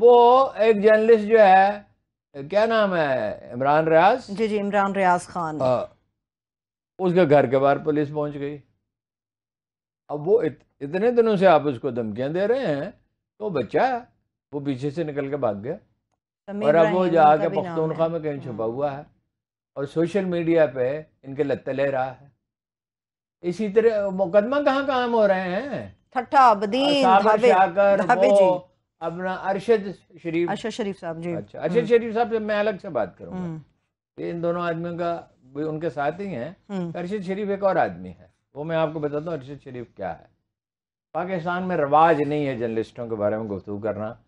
वो एक जर्नलिस्ट जो है क्या नाम है इमरान रियाज? जी जी इमरान रियाज खान। आ, उसके घर के बाहर पुलिस पहुँच गई। अब वो इत, इतने दिनों से आप उसको धमकियाँ दे रहे हैं तो बच्चा है वो पीछे से निकल के भाग गया। और अब वो जाके पख्तूनखा में कहीं छुपा हम्म। हुआ है और सोशल मीडिया पे इनके लत्ते ले रहा है। इसी तरह मुकदमा कहाँ काम हो रहे हैं? ठट्ठा बदीन अपना अरशद शरीफ। अरशद शरीफ साहब जी। अच्छा अरशद शरीफ साहब से मैं अलग से बात करूँगा। हम्म, इन दोनों आदमियों का भी उनके साथ ही हैं। हम्म, अरशद शरीफ एक और आदमी है। वो मैं आपको बताता हूँ अरशद शरीफ क्या है। पाकिस्तान में रवाज नहीं है जर्नलिस्टों के बारे में गुफ्तु करना।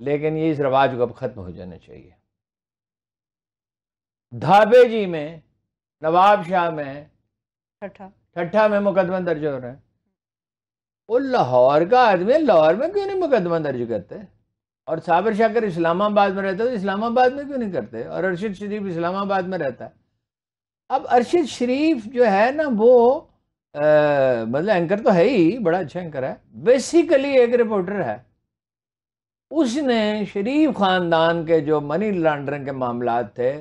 लेकिन ये इस रवाज को अब ख़त्म हो जाना चाहिए। धाबे जी में नवाब शाह में ठट्ठा। ठट्ठा में मुकदमा दर्ज हो रहे हैं। वो लाहौर का आदमी है, लाहौर में क्यों नहीं मुकदमा दर्ज करते? और साबिर शाकर इस्लामाबाद में रहता है तो इस्लामाबाद में क्यों नहीं करते? और अरशद शरीफ इस्लामाबाद में रहता है। अब अरशद शरीफ जो है ना वो मतलब एंकर तो है ही बड़ा अच्छा एंकर है। बेसिकली एक रिपोर्टर है। उसने शरीफ खानदान के जो मनी लॉन्ड्रिंग के मामला थे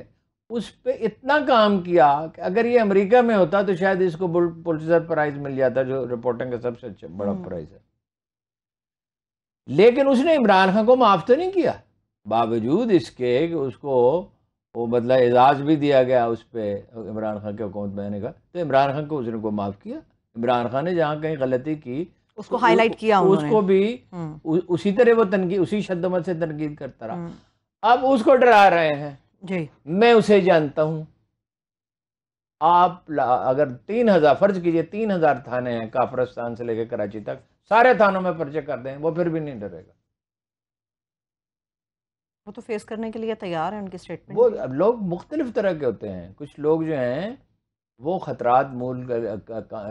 उस पे इतना काम किया कि अगर ये अमेरिका में होता तो शायद इसको पुलिसर प्राइज मिल जाता जो रिपोर्टिंग का सबसे अच्छा बड़ा हम्म। प्राइज है। लेकिन उसने इमरान खान को माफ़ तो नहीं किया। बावजूद इसके कि उसको वो मतलब एजाज भी दिया गया उस पर इमरान खान के हुकूमत में आने का तो इमरान खान को उसने को माफ़ किया। इमरान खान ने जहाँ कहीं गलती की उसको हाईलाइट किया उसको भी हम्म, उ, उसी तरह वो तनकी उसी शब्दमत से तनकीद करता रहा। हम्म, अब उसको डरा रहे हैं। जी। मैं उसे जानता हूँ। आप अगर तीन हज़ार फ़र्ज़ कीजिए तीन हज़ार थाने हैं काफरस्तान से लेकर कराची तक सारे थानों में पर्चे कर दें वो फिर भी नहीं डरेगा। वो तो फेस करने के लिए तैयार है उनके उनकी वो अब लोग मुख्तलिफ़ तरह के होते हैं। कुछ लोग जो हैं वो खतरात मूल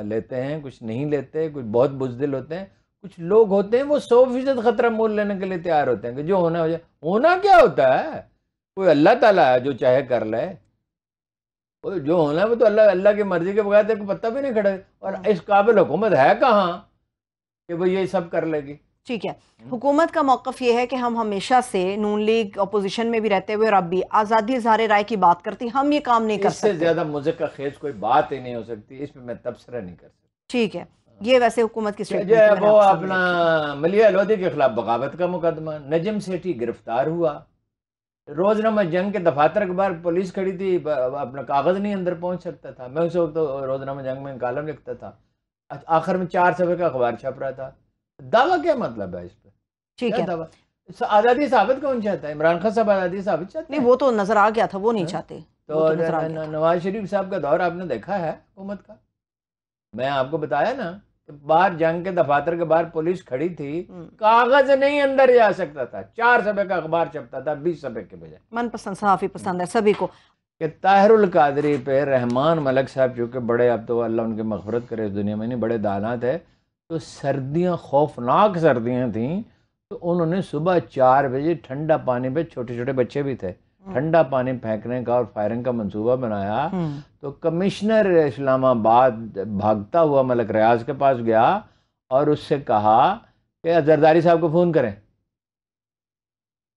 लेते हैं कुछ नहीं लेते कुछ बहुत बुजदिल होते हैं। कुछ लोग होते हैं वो सौ फ़ीसद खतरा मोल लेने के लिए तैयार होते हैं कि जो होना हो जाए होना क्या होता है? कोई अल्लाह ताला है जो चाहे कर ले। वो जो होना है वो तो अल्लाह अल्लाह की मर्ज़ी के बगैर तेरे पत्ता भी नहीं खड़े। और इस काबिल हुकूमत है कहाँ कि वो ये सब कर लेगी? ठीक है। हुकूमत का मौकफ ये है कि हम हमेशा से नून लीग अपोजिशन में भी रहते हुए और अब भी आज़ादी इजहार राय की बात करती हम ये काम नहीं कर इससे सकते। ज़्यादा मुझे का खेज कोई बात ही नहीं हो सकती इस पे मैं तबसरा नहीं कर सकता। ठीक है। ये वैसे हुकूमत की जो है है, वो अपना मलिया लोधी के खिलाफ बगावत का मुकदमा। नजम सेठी गिरफ़्तार हुआ। रोजनामा जंग के दफातर के बाहर पुलिस खड़ी थी अपना कागज़ नहीं अंदर पहुँच सकता था। मैं उस वक्त तो रोजनामा जंग में कालम लिखता था। आखिर में चार सफे का अखबार छप रहा था। दावा क्या मतलब है इस पर ठीक है। दावा? आज़ादी साबित कौन चाहता है? इमरान खान साहब आज़ादी साबित चाहते नहीं वो तो नज़र आ गया था वो नहीं हाँ? चाहते। तो तो नवाज़ शरीफ साहब का दौर आपने देखा है हुकूमत का? मैं आपको बताया ना बाहर जंग के दफातर के बाहर पुलिस खड़ी थी। हम्म, कागज़ नहीं अंदर जा सकता था। चार सफे का अखबार छपता था बीस सफे के बजाय। मनपसंद सहाफी पसंद है सभी को। कि ताहिरुल कादरी पे रहमान मलक साहब जो कि बड़े अब तो अल्लाह उनकी मगफरत करे इस दुनिया में नहीं बड़े दानात है तो सर्दियाँ खौफनाक सर्दियाँ थी तो उन्होंने सुबह चार बजे ठंडा पानी पे छोटे छोटे बच्चे भी थे। ठंडा पानी फेंकने का और फायरिंग का मंसूबा बनाया। हम्म, तो कमिश्नर इस्लामाबाद भागता हुआ मलक रियाज के पास गया और उससे कहा कि जरदारी साहब को फ़ोन करें।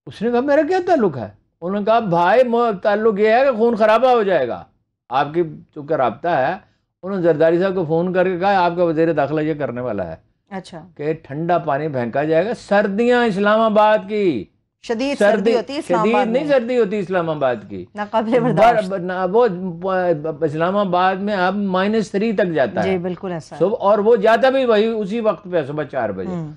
उसने कहा मेरा क्या ताल्लुक है? उन्होंने कहा भाई ताल्लुक ये है कि खून खराबा हो जाएगा। आपकी चूँकि रबता है। उन्होंने जरदारी साहब को फ़ोन करके कहा आपका वज़ीर दाखिला ये करने वाला है अच्छा। कि ठंडा पानी फेंका जाएगा सर्दियाँ इस्लामाबाद की। शदीद सर्दी होती है शदीद नहीं सर्दी होती इस्लामाबाद की। ना- वो इस्लामाबाद में अब माइनस थ्री तक जाता जी है। बिल्कुल ऐसा और वो जाता भी वही उसी वक्त पे सुबह चार बजे। हम्म,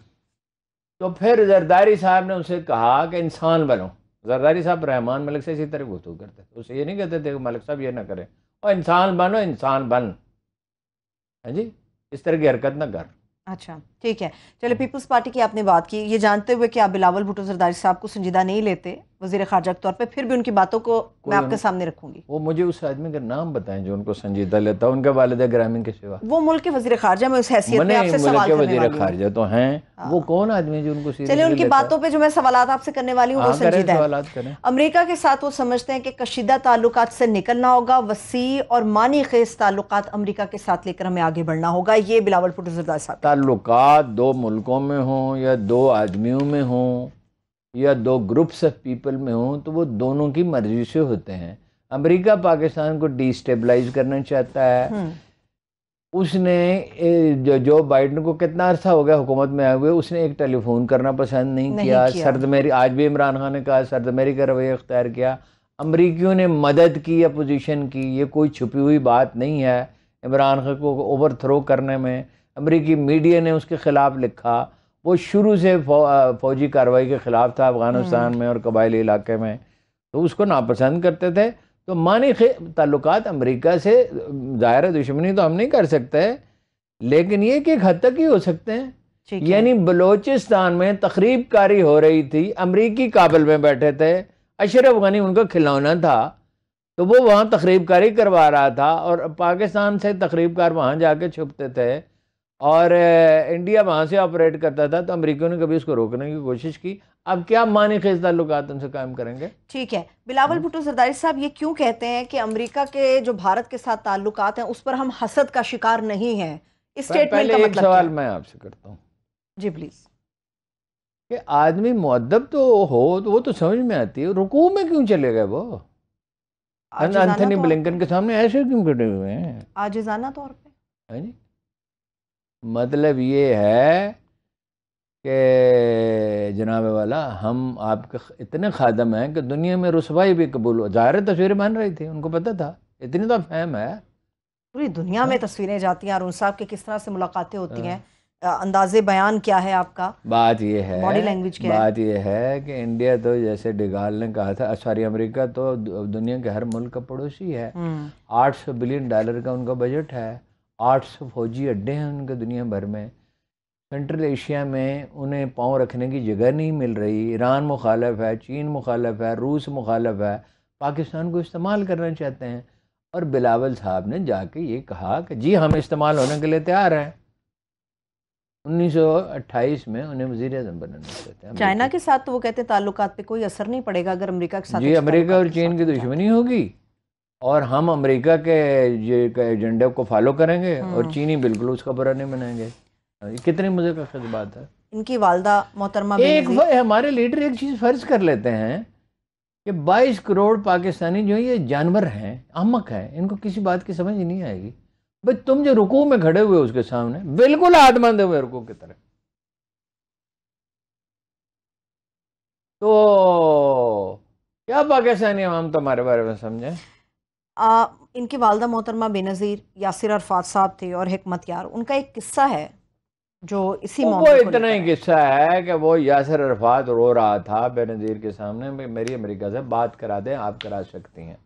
तो फिर जरदारी साहब ने उसे कहा कि इंसान बनो। जरदारी साहब रहमान मलिक से इसी तरह गुफ्तू करते थे। उसे ये नहीं कहते थे मलिक साहब ये ना करें। और इंसान बनो इंसान बन। है जी? इस तरह की हरकत ना कर। अच्छा ठीक है। चलिए पीपल्स पार्टी की आपने बात की। ये जानते हुए कि आप बिलावल भुट्टो सरदारी साहब को संजीदा नहीं लेते। वज़ीर खारजा के तौर पर फिर भी उनकी बातों को मैं आपके सामने रखूँगी। वो मुझे उस आदमी का नाम बताएँ जो उनको संजीदा लेता है उनके वालिद ग्रामीण के सिवा। वो मुल्क के वज़ीर खारजा में उस हैसियत में आपसे सवाल करने वज़ीर खारजा तो हैं। हाँ। वो कौन आदमी जो उनको चलिए उनकी बातों पे जो मैं सवाल आपसे करने वाली हूँ वो हाँ, संजीदा है। अमेरिका के साथ वो समझते हैं कि कशीदा ताल्लुकात से निकलना होगा वसी और मानी खेज ताल्लुकात अमरीका के साथ लेकर हमें आगे बढ़ना होगा। ये बिलावल साहब ताल्लुकात दो मुल्कों में हों या दो आदमियों में हों या दो ग्रुप्स ऑफ़ पीपल में हों तो वो दोनों की मर्ज़ी से होते हैं। अमेरिका पाकिस्तान को डिस्टेबलाइज करना चाहता है। हम्म, उसने जो जो बाइडन को कितना अरसा हो गया हुकूमत में आए हुए उसने एक टेलीफोन करना पसंद नहीं, नहीं किया। किया। सरद मेरी आज भी इमरान खान ने कहा सरद मेरी का रवैया अख्तियार किया। अमरीकियों ने मदद की अपोजिशन की ये कोई छुपी हुई बात नहीं है। इमरान खान को ओवर थ्रो करने में। अमरीकी मीडिया ने उसके ख़िलाफ़ लिखा। वो शुरू से फौजी कार्रवाई के ख़िलाफ़ था अफ़गानिस्तान में और कबायली इलाके में। तो उसको नापसंद करते थे। तो मानी ताल्लुकात अमेरिका से ज़ाहिर दुश्मनी तो हम नहीं कर सकते। लेकिन ये कि एक हद तक ही हो सकते हैं। यानी बलोचिस्तान में तकरीब कारी हो रही थी। अमरीकी काबल में बैठे थे। अशरफ गनी उनका खिलौना था। तो वो वहाँ तकरीब कारी करवा रहा था और पाकिस्तान से तकरीब कार वहाँ जाके छुपते थे। और इंडिया वहाँ से ऑपरेट करता था तो अमरीकियों ने कभी उसको रोकने की कोशिश की। अब क्या मानी खेज ताल्लुकात उनसे कायम करेंगे? ठीक है। बिलावल हम्म। भुट्टो जरदारी साहब ये क्यों कहते हैं कि अमेरिका के जो भारत के साथ ताल्लुकात हैं उस पर हम हसद का शिकार नहीं हैं? इस स्टेटमेंट का मतलब सवाल मैं आपसे करता हूँ। जी प्लीज़ कि आदमी मुअद्दब तो हो तो वो तो समझ में आती है। रुकू में क्यों चले गए वो? एंथनी ब्लिंकन के सामने ऐसे क्यों खड़े हुए हैं? आजिजाना तौर पर मतलब ये है कि जनाब वाला हम आपके इतने खादम हैं कि दुनिया में रसवाई भी कबूल हो ज़ाहिर तस्वीरें बन रही थी उनको पता था इतनी तो फहम है। पूरी दुनिया में तस्वीरें जाती हैं अरुण साहब की किस तरह से मुलाकातें होती हाँ। हैं। अंदाजे बयान क्या है आपका? बात ये है Body language क्या है? बात ये है कि इंडिया तो जैसे डिगाल ने कहा था सॉरी अमेरिका तो दुनिया के हर मुल्क का पड़ोसी है। हम्म, आठ सौ बिलियन डॉलर का उनका बजट है। आठ सौ फौजी अड्डे हैं उनके दुनिया भर में। सेंट्रल एशिया में उन्हें पाँव रखने की जगह नहीं मिल रही। ईरान मुखालफ है चीन मुखालफ है रूस मुखालफ है पाकिस्तान को इस्तेमाल करना चाहते हैं। और बिलावल साहब ने जाके ये कहा कि जी हम इस्तेमाल होने के लिए तैयार हैं। 1928 में उन्हें वज़ीर अजम बनाना चाहते हैं। चाइना के साथ तो वो कहते हैं ताल्लुकात पे कोई असर नहीं पड़ेगा अगर अमेरिका के साथ जी अमेरिका और चीन की दुश्मनी होगी। और हम अमेरिका के ये एजेंडे को फॉलो करेंगे और हम्म। चीनी बिल्कुल उसका बुरा नहीं मनाएँगे ये कितनी मज़े का खिस बात है। इनकी वालदा मोहतरमा एक हमारे लीडर एक चीज़ फ़र्ज़ कर लेते हैं कि 22 करोड़ पाकिस्तानी जो ये जानवर हैं अहमक हैं इनको किसी बात की समझ ही नहीं आएगी। भाई तुम जो रुकू में खड़े हुए उसके सामने बिल्कुल हाथ बांधे हुए रुकू की तरह। तो क्या पाकिस्तानी हम तुम्हारे बारे में समझे? आ, इनकी वालदा मोहतरमा बेनज़ीर यासिर अरफात साहब थे और हिकमत यार। उनका एक किस्सा है जो इसी वो इतना ही किस्सा है कि वो यासिर अरफात रो रहा था बेनज़ीर के सामने मेरी अमेरिका से बात करा दें आप करा सकती हैं।